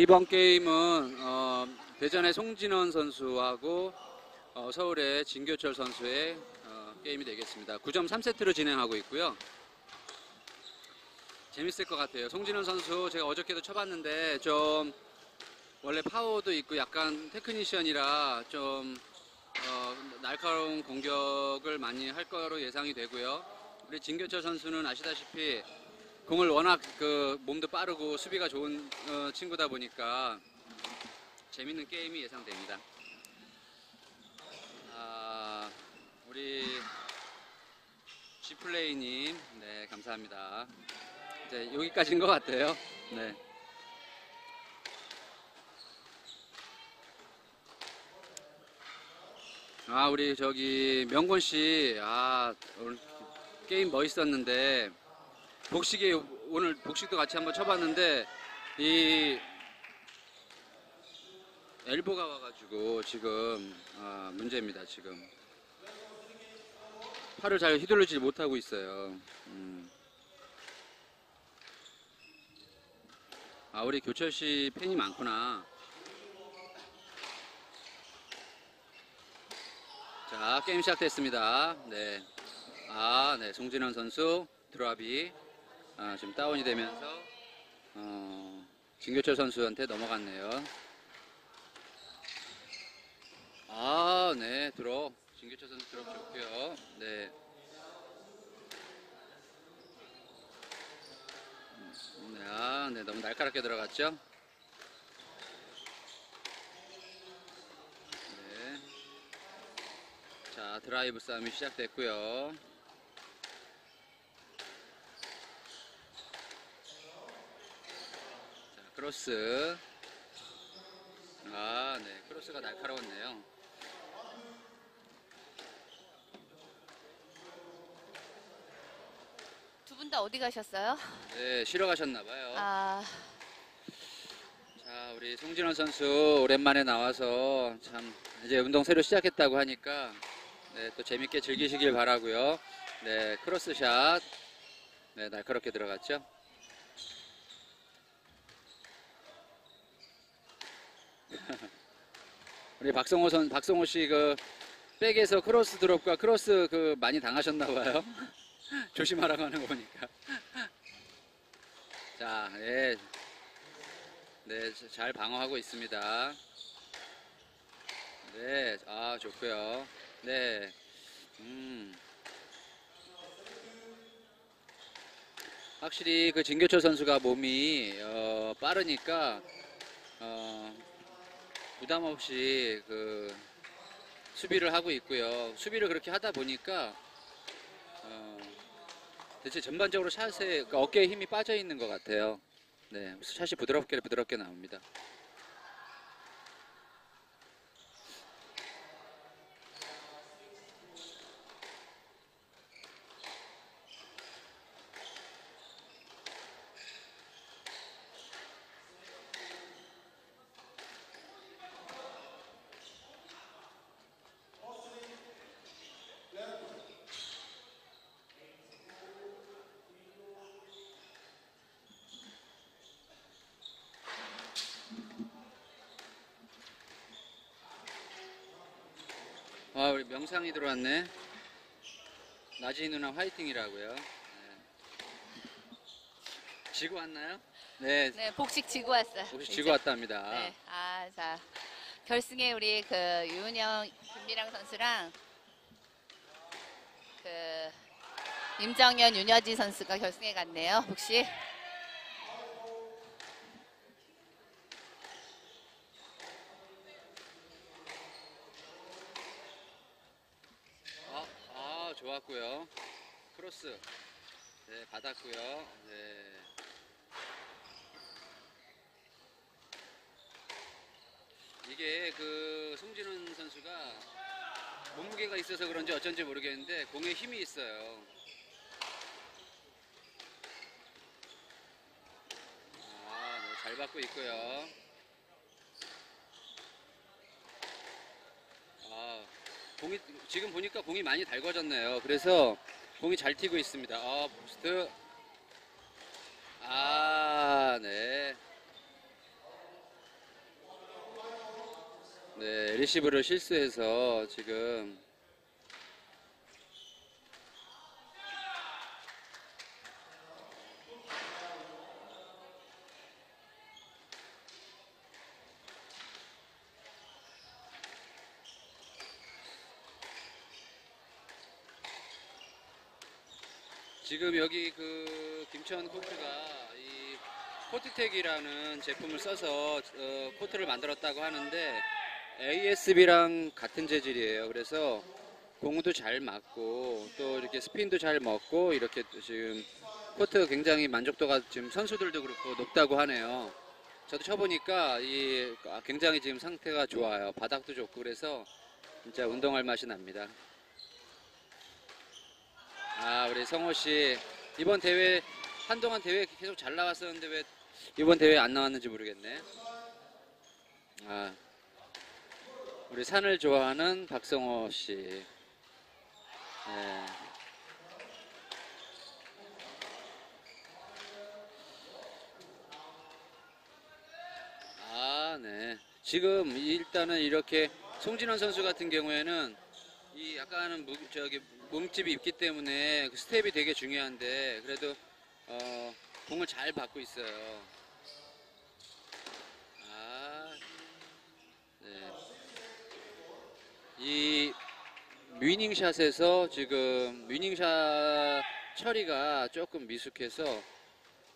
이번 게임은 어, 대전의 송진헌 선수하고 어, 서울의 진교철 선수의 어, 게임이 되겠습니다. 9점 3세트로 진행하고 있고요. 재밌을 것 같아요. 송진헌 선수 제가 어저께도 쳐봤는데 좀 원래 파워도 있고 약간 테크니션이라 좀 어, 날카로운 공격을 많이 할 거로 예상이 되고요. 우리 진교철 선수는 아시다시피 공을 워낙 그 몸도 빠르고 수비가 좋은 어, 친구다 보니까 재밌는 게임이 예상됩니다. 아, 우리 G플레이님, 네, 감사합니다. 이제 여기까지인 것 같아요. 네. 아, 우리 저기 명곤 씨, 아, 오늘 게임 멋있었는데, 복식이 오늘 복식도 같이 한번 쳐봤는데, 이 엘보가 와가지고 지금 아, 문제입니다. 지금 팔을 잘 휘둘르지 못하고 있어요. 음. 아 우리 교철 씨 팬이 많구나. 자 게임 시작됐습니다. 네. 아, 네. 송진원 선수 드랍이 아, 지금 다운이 되면서 어, 진교철 선수한테 넘어갔네요. 아, 네, 들어. 진교철 선수 들어 좋고요. 네. 음, 네, 아, 네, 너무 날카롭게 들어갔죠? 네. 자, 드라이브 싸움이 시작됐고요. 크로스. 아, 네, 크로스가 날카로웠네요. 두 분 다 어디 가셨어요? 네, 쉬러 가셨나봐요. 아, 자, 우리 송진헌 선수 오랜만에 나와서 참 이제 운동 새로 시작했다고 하니까 네, 또 재밌게 즐기시길 바라고요. 네, cross shot. 네, 날카롭게 들어갔죠? 우리 박성호 선 박성호 씨 그 백에서 크로스 드롭과 크로스 그 많이 당하셨나 봐요. 조심하라고 하는 거 보니까. 자, 예. 네, 잘 방어하고 있습니다. 네, 아, 좋고요. 네, 음. 확실히 그 진교철 선수가 몸이 어, 빠르니까 어, 부담 없이 그 수비를 하고 있고요. 수비를 그렇게 하다 보니까 어, 대체 전반적으로 샷에 그 어깨에 힘이 빠져 있는 것 같아요. 네, 샷이 부드럽게 부드럽게 나옵니다. 아, 우리 명상이 들어왔네. 나지 누나 화이팅이라고요. 네. 지고 왔나요? 네, 네, 복식 지고 왔어요. 혹시 이제. 지고 왔답니다. 네, 아, 자, 결승에 우리 그 유은영, 김미랑 선수랑 그 임정현, 윤여지 선수가 결승에 갔네요. 복식. 아, 아, 좋았고요. 크로스. 네, 받았고요. 네. 이게 그 송진훈 선수가 몸무게가 있어서 그런지 어쩐지 모르겠는데 공에 힘이 있어요. 아, 네, 잘 받고 있고요. 공이 지금 보니까 공이 많이 달궈졌네요. 그래서 공이 잘 튀고 있습니다. 아, 포스트. 아, 네. 네, 리시브를 실수해서 지금 지금 여기 그 김천 코트가 이 코트텍이라는 제품을 써서 어, 코트를 만들었다고 하는데 ASB랑 같은 재질이에요. 그래서 공도 잘 맞고 또 이렇게 스핀도 잘 먹고 이렇게 또 지금 코트가 굉장히 만족도가 지금 선수들도 그렇고 높다고 하네요. 저도 쳐보니까 이 아, 굉장히 지금 상태가 좋아요. 바닥도 좋고 그래서 진짜 운동할 맛이 납니다. 아 우리 성호 씨 이번 대회 한동안 대회 계속 잘 나왔었는데 왜 이번 대회 안 나왔는지 모르겠네. 아 우리 산을 좋아하는 박성호 씨. 네. 아, 네. 지금 일단은 이렇게 송진헌 선수 같은 경우에는 이 약간은 무, 저기 몸집이 있기 때문에 그 스텝이 되게 중요한데 그래도 어, 공을 잘 받고 있어요. 아, 네. 이 winning shot에서 지금 winning shot 처리가 조금 미숙해서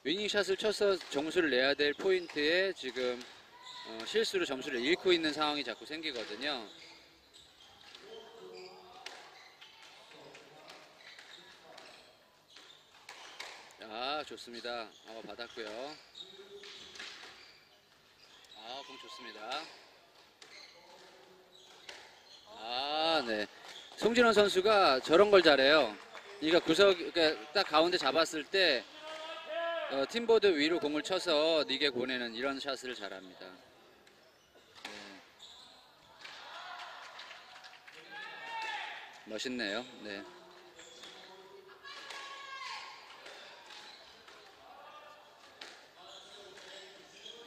winning shot을 쳐서 점수를 내야 될 포인트에 지금 어, 실수로 점수를 잃고 있는 상황이 자꾸 생기거든요. 아 좋습니다. 어, 받았고요. 아 공 좋습니다. 아 네. 송진원 선수가 저런 걸 잘해요. 그러니까 구석 그러니까 딱 가운데 잡았을 때 어, 팀보드 위로 공을 쳐서 닉에 보내는 이런 샷을 잘합니다. 네. 멋있네요. 네.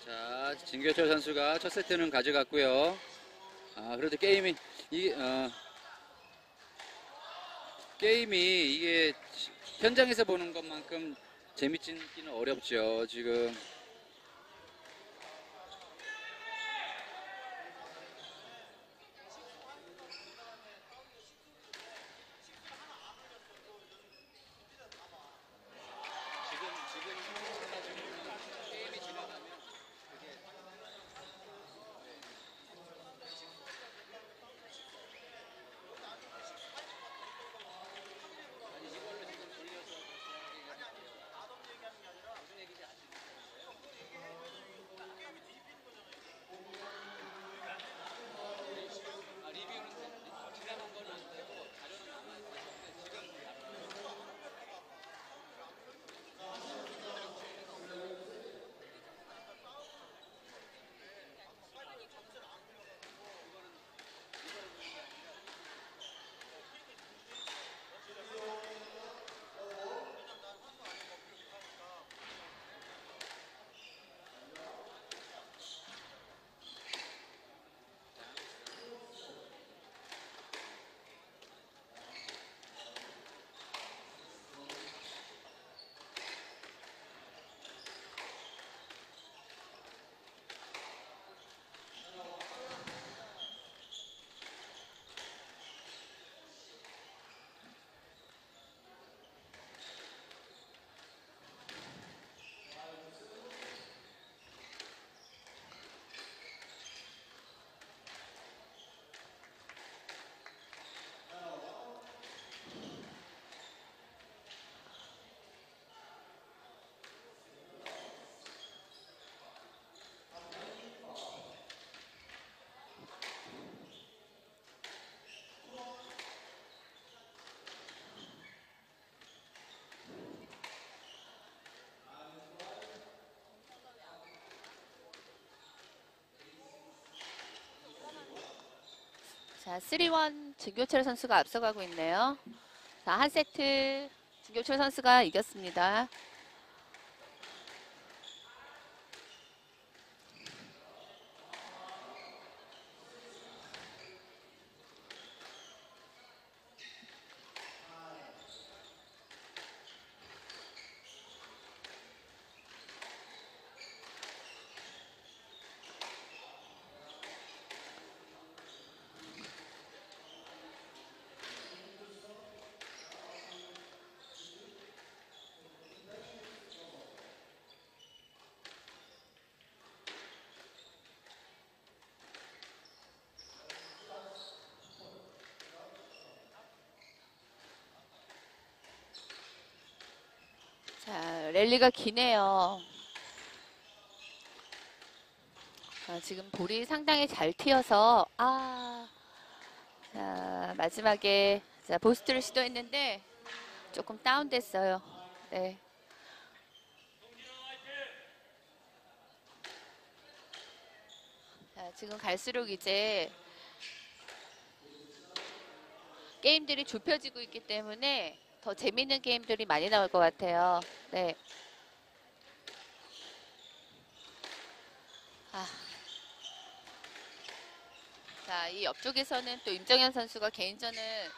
자, 진교철 선수가 첫 세트는 가져갔고요. 아, 그래도 게임이 이 어, 게임이 이게 현장에서 보는 것만큼 재밌지는 어렵죠. 지금 자, 3원 진교철 선수가 앞서가고 있네요. 자, 한 세트 진교철 선수가 이겼습니다. 랠리가 기네요. 자, 지금 볼이 상당히 잘 튀어서 아, 자, 마지막에 자, 보스트를 시도했는데 조금 다운됐어요. 네. 자, 지금 갈수록 이제 게임들이 좁혀지고 있기 때문에 더 재밌는 게임들이 많이 나올 것 같아요. 네. 아. 자, 이 옆쪽에서는 또 임정현 선수가 개인전을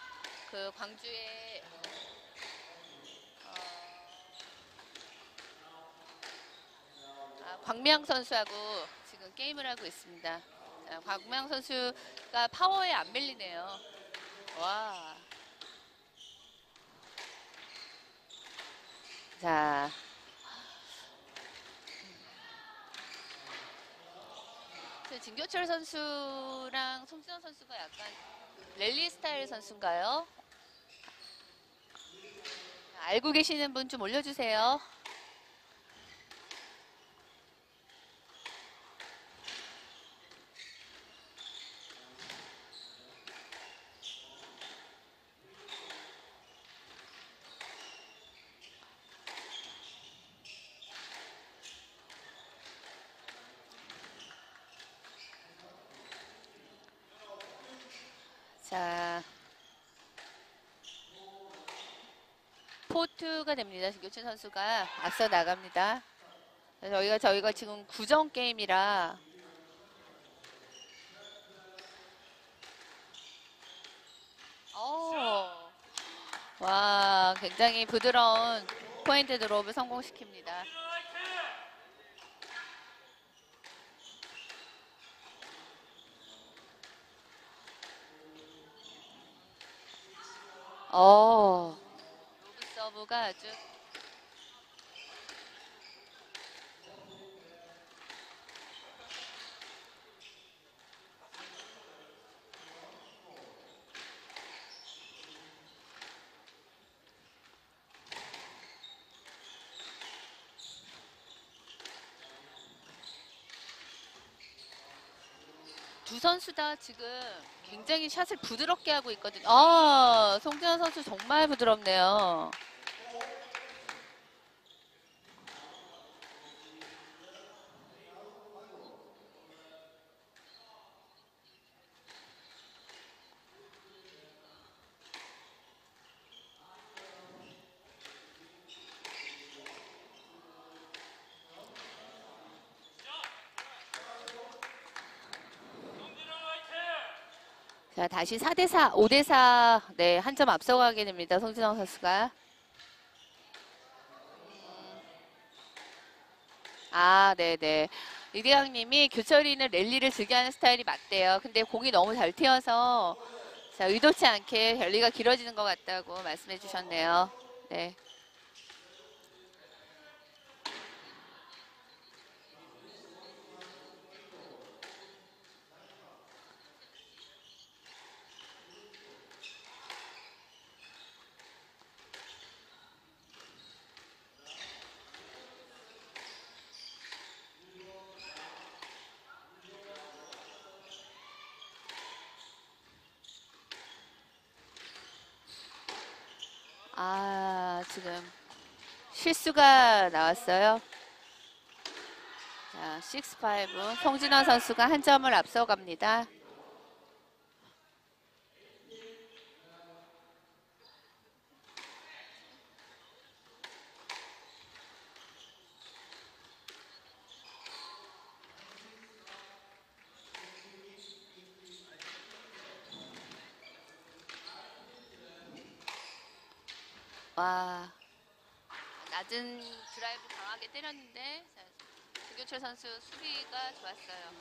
그 광주에 어, 아, 광명 선수하고 지금 게임을 하고 있습니다. 자, 광명 선수가 파워에 안 밀리네요. 와. 자. 저 진교철 선수랑 송진원 선수가 약간 랠리 스타일 선수인가요? 자, 알고 계시는 분 좀 올려주세요. 자. 포트가 됩니다. 진교철 선수가 앞서 나갑니다. 저희가 저희가 지금 구정 게임이라 어. 와, 굉장히 부드러운 포인트 드롭을 성공시킵니다. 어. 서브가 아주 두 선수 다 지금 굉장히 샷을 부드럽게 하고 있거든요. 아, 송진환 선수 정말 부드럽네요. 자, 다시 4대4, 5대4, 네, 한 점 앞서가게 됩니다. 송진영 선수가. 음. 아, 네네. 이대영 님이 교철이는 랠리를 즐겨하는 스타일이 맞대요. 근데 공이 너무 잘 튀어서, 자, 의도치 않게 랠리가 길어지는 것 같다고 말씀해 주셨네요. 네. 지금 실수가 나왔어요. 자, 6-5. 송진원 선수가 한 점을 앞서갑니다. 낮은 드라이브 강하게 때렸는데 자, 김교철 선수 수비가 좋았어요.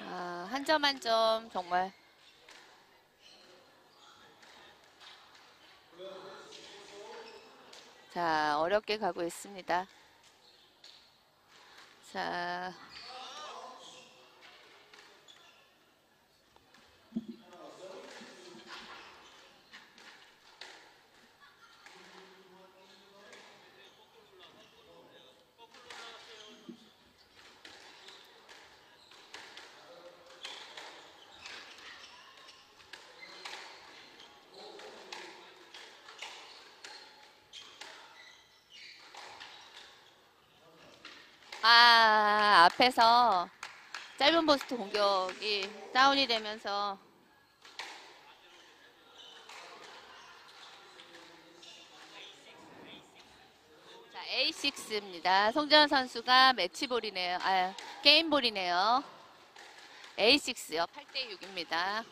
아, 한 점 한 점 정말 자, 어렵게 가고 있습니다. 자, 아, 앞에서 짧은 포스트 공격이 다운이 되면서 자, A6입니다. 송재현 선수가 매치볼이네요. 아, 게임볼이네요. A6요. 8대 6입니다.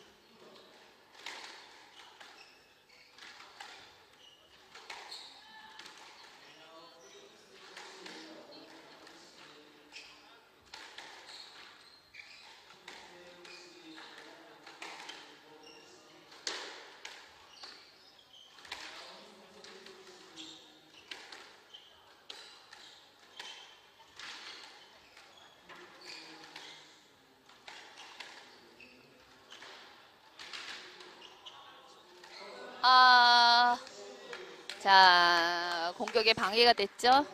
자, 공격에 방해가 됐죠.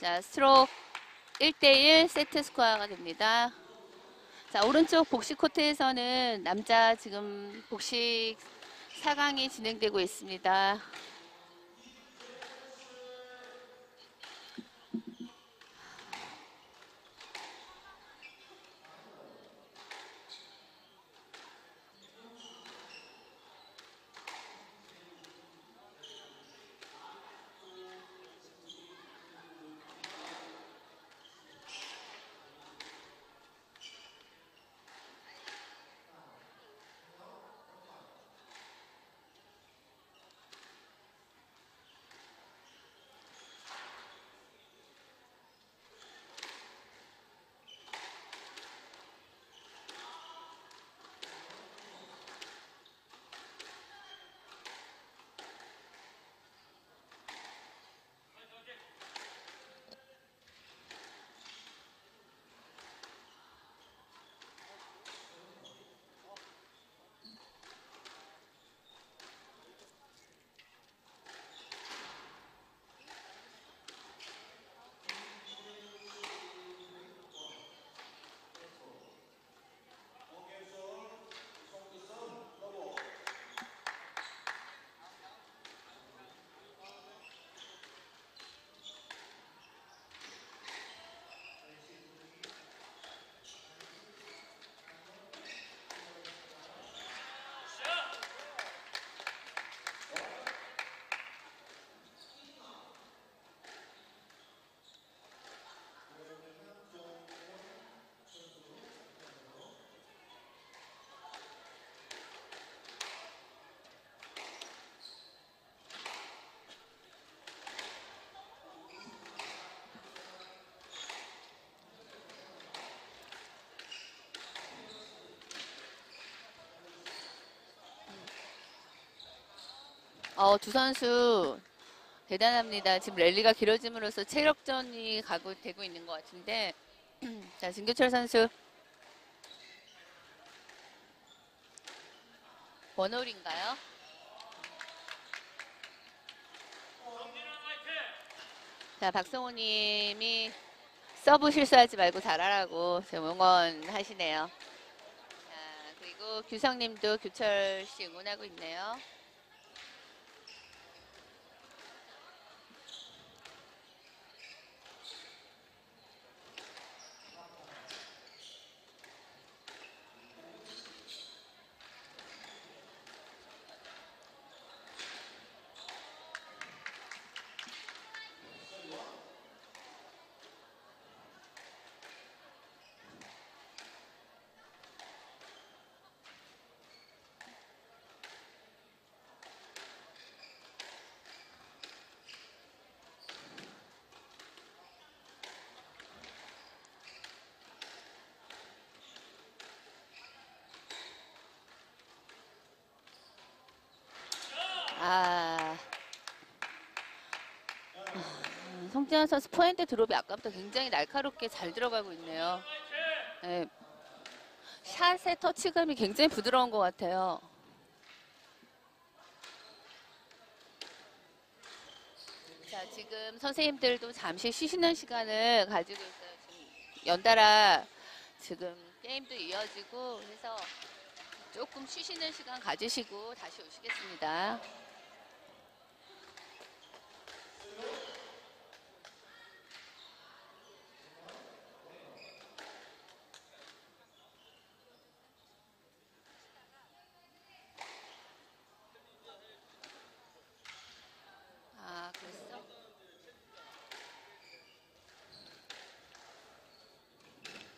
자, 스트로크 1대1 세트 스코어가 됩니다. 자, 오른쪽 복식 코트에서는 남자 지금 복식 4강이 진행되고 있습니다. 어, 두 선수 대단합니다. 지금 랠리가 길어짐으로써 체력전이 가고 되고 있는 것 같은데, 자 진교철 선수 원홀인가요? 자 박성호님이 서브 실수하지 말고 잘하라고 응원하시네요. 자 그리고 규성님도 규철 씨 응원하고 있네요. 송재현 선수 포핸드 드롭이 아까부터 굉장히 날카롭게 잘 들어가고 있네요. 네. 샷의 터치감이 굉장히 부드러운 것 같아요. 자, 지금 선생님들도 잠시 쉬시는 시간을 가지고 있어요. 지금 연달아 지금 게임도 이어지고 해서 조금 쉬시는 시간 가지시고 다시 오시겠습니다.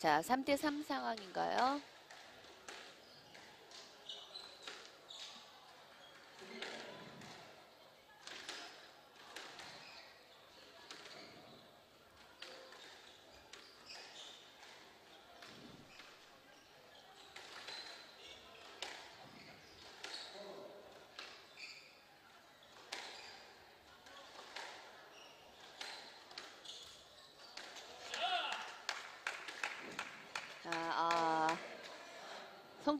자, 3대3 상황인가요? 자, 아,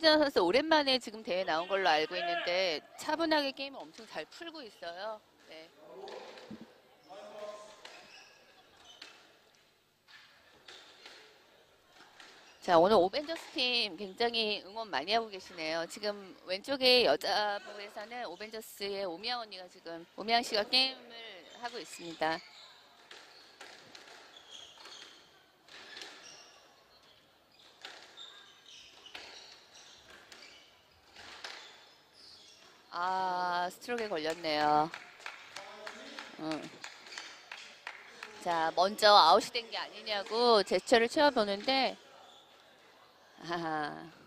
성진아 선수 오랜만에 지금 대회 나온 걸로 알고 있는데 차분하게 게임을 엄청 잘 풀고 있어요. 네. 자, 오늘 오벤져스 팀 굉장히 응원 많이 하고 계시네요. 지금 왼쪽에 여자부에서는 오벤져스의 오미양 언니가 지금 오미양 씨가 게임을 하고 있습니다. 아, 스트로크에 걸렸네요. 음. 자, 먼저 아웃이 된 게 아니냐고 제철을 채워보는데, 아하.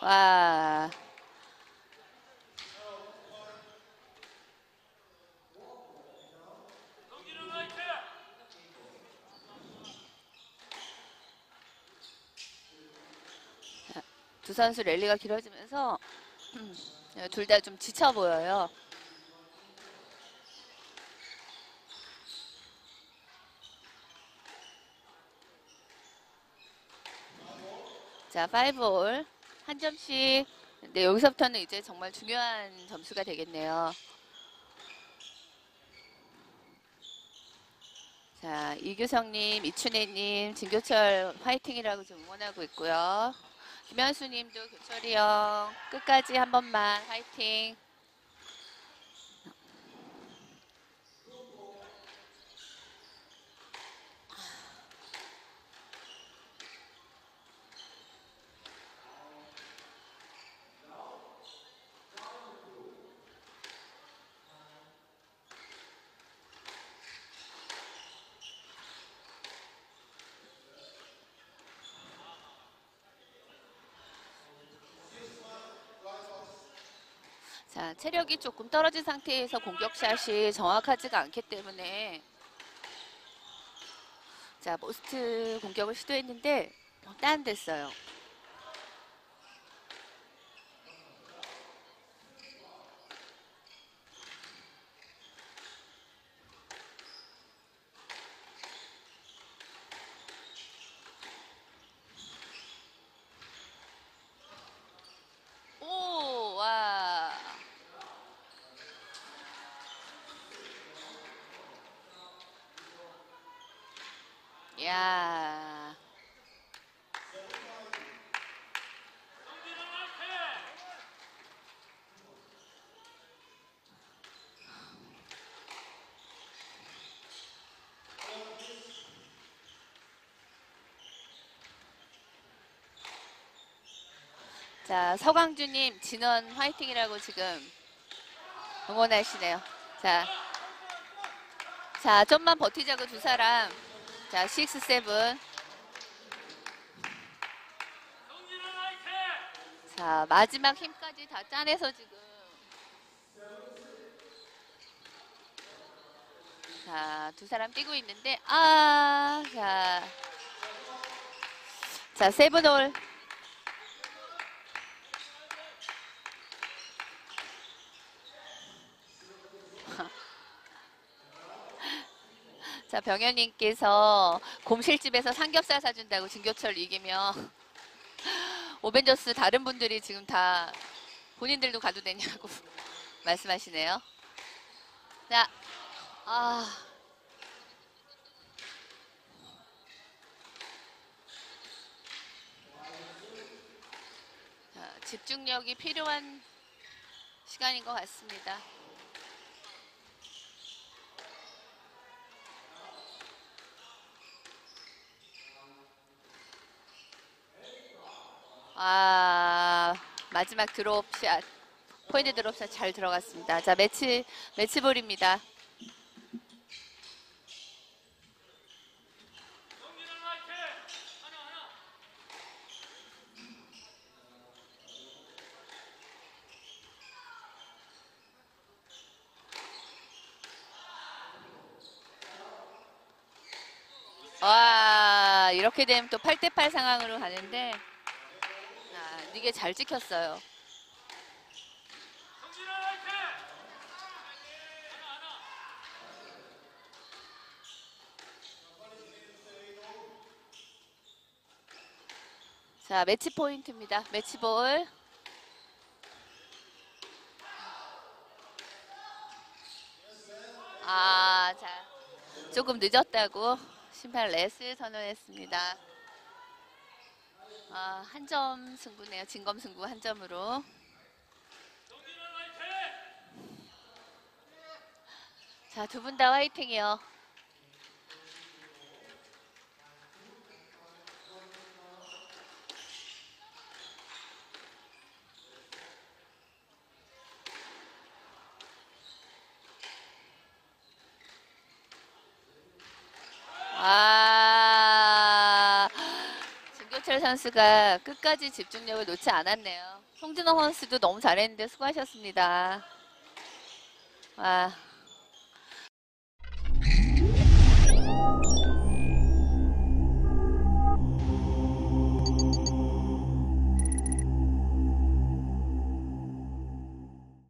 와. 자, 두 선수 랠리가 길어지면서 둘 다 좀 지쳐 보여요. 자, 5올 한 점씩. 네, 여기서부터는 이제 정말 중요한 점수가 되겠네요. 자, 이규성님, 이춘혜님, 진교철 화이팅이라고 좀 응원하고 있고요. 김현수님도 교철이 형 끝까지 한 번만 화이팅. 자, 체력이 조금 떨어진 상태에서 공격샷이 정확하지가 않기 때문에 자, 모스트 공격을 시도했는데 어, 다운됐어요. 오, 와. 야. 자, 서광주님, 진원 화이팅이라고 지금 응원하시네요. 자, 자, 좀만 버티자고 두 사람. 자, 6, 7. 자, 마지막 힘까지 다 짜내서 지금. 자, 두 사람 뛰고 있는데, 아, 자. 자, 세븐홀. 자, 병현님께서 곰실집에서 삼겹살 사준다고 진교철 이기면 오벤져스 다른 분들이 지금 다 본인들도 가도 되냐고 말씀하시네요. 자, 아. 자, 집중력이 필요한 시간인 것 같습니다. 아 마지막 드롭샷 포인트 드롭샷 잘 들어갔습니다. 자 매치 매치볼입니다. 와 이렇게 되면 또 8대8 상황으로 가는데 아, 이게 잘 찍혔어요. 자, 매치 포인트입니다. 매치볼. 아, 자. 조금 늦었다고 심판 레스 선언했습니다. 아, 한 점 승부네요. 진검 승부 한 점으로. 자, 두 분 다 화이팅이요. 선수가 끝까지 집중력을 놓지 않았네요. 송진호 선수도 너무 잘했는데 수고하셨습니다. 와.